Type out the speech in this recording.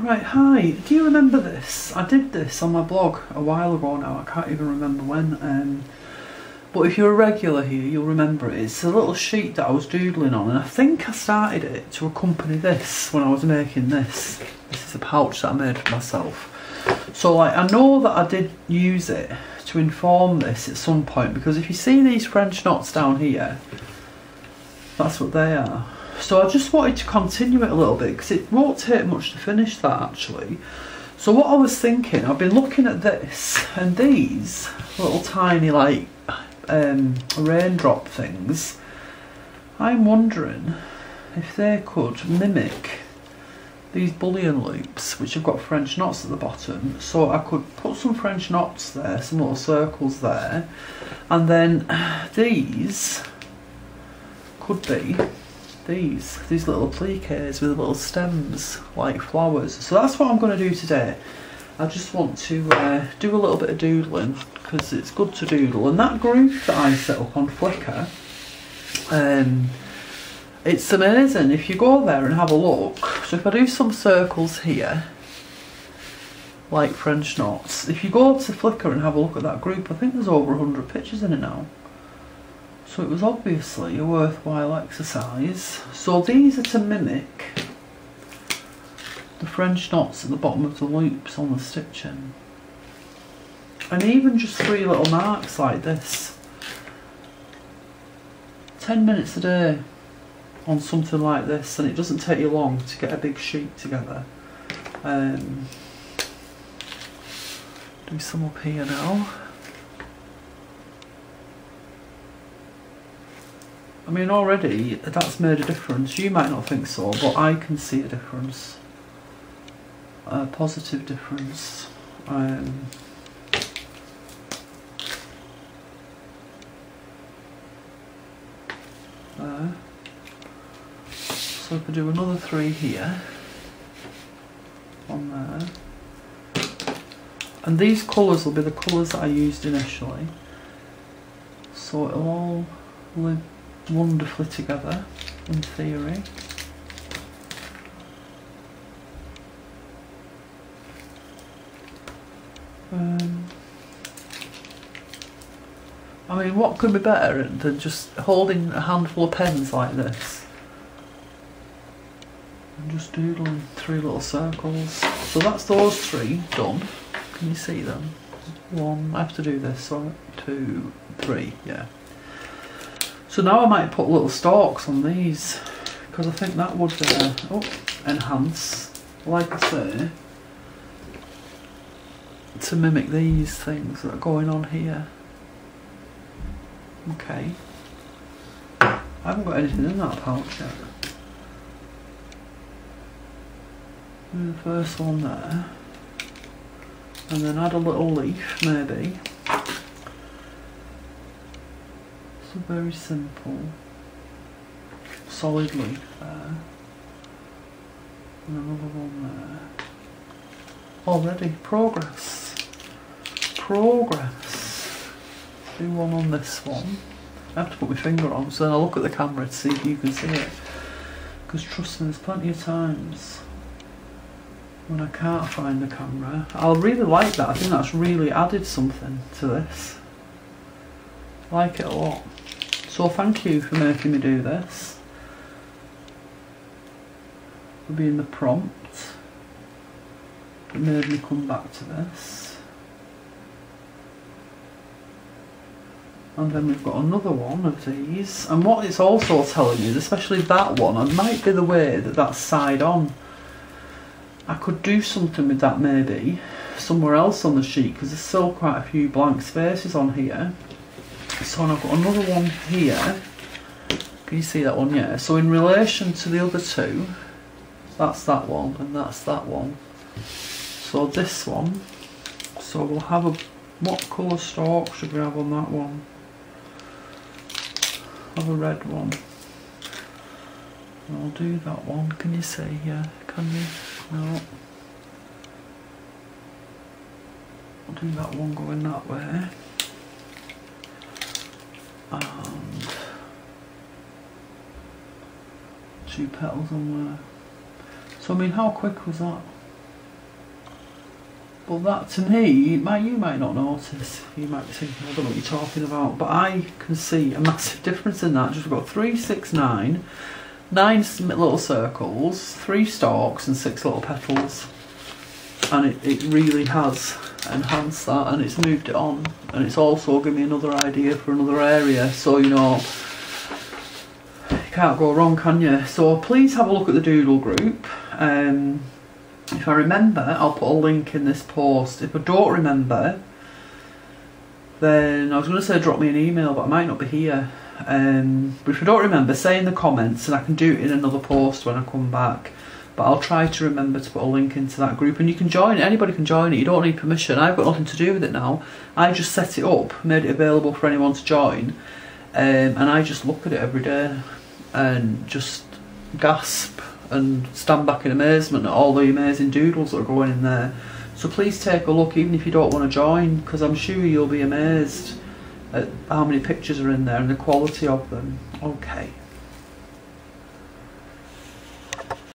Right, hi. Do you remember this? I did this on my blog a while ago now. I can't even remember when. Um, but if you're a regular here, you'll remember it. It's a little sheet that I was doodling on, and I think I started it to accompany this when I was making this. This is a pouch that I made for myself. So, like, I know that I did use it to inform this at some point because if you see these French knots down here, that's what they are. So I just wanted to continue it a little bit because it won't take much to finish that actually. So what I was thinking, I've been looking at this and these little tiny like um, raindrop things, I'm wondering if they could mimic these bullion loops which have got French knots at the bottom so I could put some French knots there, some little circles there and then these could be these, these little pliques with little stems like flowers. So that's what I'm going to do today. I just want to uh, do a little bit of doodling because it's good to doodle. And that group that I set up on Flickr, um, it's amazing. If you go there and have a look, so if I do some circles here, like French knots, if you go to Flickr and have a look at that group, I think there's over 100 pictures in it now. So it was obviously a worthwhile exercise. So these are to mimic the French knots at the bottom of the loops on the stitching. And even just three little marks like this. 10 minutes a day on something like this and it doesn't take you long to get a big sheet together. Um, do some up here now. I mean, already that's made a difference. You might not think so, but I can see a difference. A positive difference. Um, there. So if I do another three here, on there, and these colours will be the colours that I used initially. So it'll all live wonderfully together in theory. Um, I mean, what could be better than just holding a handful of pens like this and just doodling three little circles. So that's those three done. Can you see them? One, I have to do this, two three yeah. So now I might put little stalks on these because I think that would uh, oh, enhance, like I say, to mimic these things that are going on here. Okay. I haven't got anything in that pouch yet. the first one there. And then add a little leaf, maybe. So very simple, solid uh, leaf uh, oh, there, and another one there. Already progress, progress. Do one on this one. I have to put my finger on so I'll look at the camera to see if you can see it. Because trust me, there's plenty of times when I can't find the camera. I'll really like that. I think that's really added something to this. Like it a lot. So thank you for making me do this. For being the prompt that made me come back to this. And then we've got another one of these. And what it's also telling you, especially that one, it might be the way that that's side on. I could do something with that maybe somewhere else on the sheet because there's still quite a few blank spaces on here. So I've got another one here. Can you see that one? Yeah. So in relation to the other two, that's that one and that's that one. So this one, so we'll have a, what colour stalk should we have on that one? Have a red one. I'll do that one. Can you see? Yeah, can you? No. I'll do that one going that way and two petals on there. So I mean, how quick was that? Well, that to me, might you might not notice. You might be thinking, I don't know what you're talking about. But I can see a massive difference in that. Just got three, six, nine, nine little circles, three stalks, and six little petals. And it, it really has enhanced that and it's moved it on. And it's also given me another idea for another area. So, you know, you can't go wrong, can you? So please have a look at the doodle group. Um, if I remember, I'll put a link in this post. If I don't remember, then I was going to say drop me an email, but I might not be here. Um, but if I don't remember, say in the comments and I can do it in another post when I come back. But I'll try to remember to put a link into that group and you can join it. Anybody can join it. You don't need permission. I've got nothing to do with it now. I just set it up, made it available for anyone to join. Um, and I just look at it every day and just gasp and stand back in amazement at all the amazing doodles that are going in there. So please take a look, even if you don't want to join, because I'm sure you'll be amazed at how many pictures are in there and the quality of them. Okay.